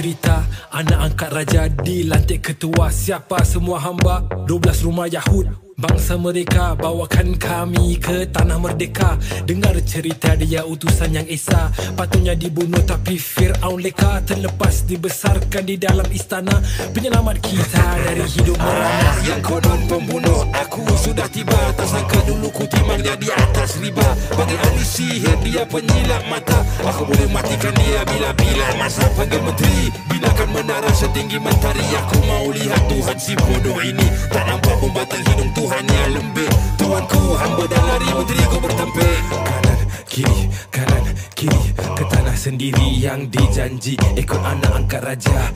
cerita. Anak angkat raja dilantik ketua. Siapa semua hamba? 12 rumah Yahud. Bangsa mereka bawakan kami ke tanah merdeka. Dengar cerita dia utusan yang Esa. Patutnya dibunuh tapi Fir'aun leka. Terlepas dibesarkan di dalam istana. Penyelamat kita dari hidup merana. Yang konon pembunuh aku sudah tiba. Tak sangka dulu ku tiba timangnya di atas riba. Bagi ahli sihir dia penyilap mata. Aku boleh matikan dia bila-bila Masa panggil menteri. Binakan menara setinggi mentari. Aku mau lihat Tuhan si bodoh ini. Tak nampak pembatal hidung Tuhan Tuhannya lembik Tuanku hamba dah lari menteri ku bertempik Kanan, kiri, kanan, kiri. Ke tanah sendiri yang dijanji. Ikut anak angkat raja